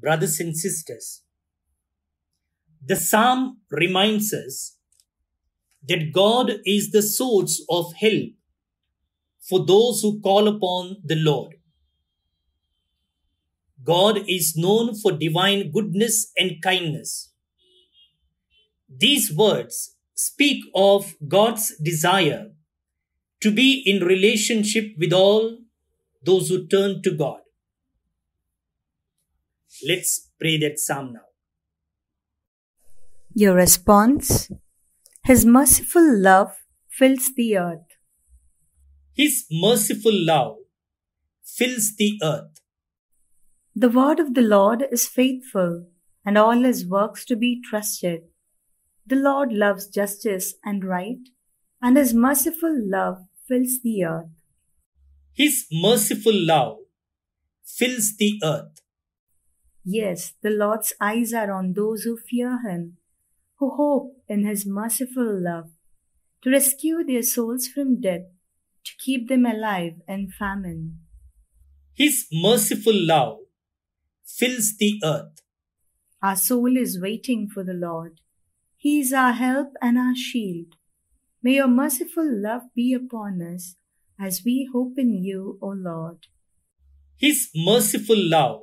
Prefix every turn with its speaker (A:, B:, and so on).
A: brothers and sisters, the psalm reminds us that God is the source of help for those who call upon the Lord. God is known for divine goodness and kindness. These words speak of God's desire to be in relationship with all those who turn to God. Let's pray that psalm now.
B: Your response His merciful love fills the earth.
A: His merciful love fills the earth.
B: The word of the Lord is faithful, and all his works to be trusted. The Lord loves justice and right, and his merciful love fills the earth.
A: His merciful love fills the earth.
B: Yes, the Lord's eyes are on those who fear him, who hope in his merciful love, to rescue their souls from death, to keep them alive in famine.
A: His merciful love fills the earth.
B: Our soul is waiting for the Lord. He is our help and our shield. May your merciful love be upon us as we hope in you, O Lord.
A: His merciful love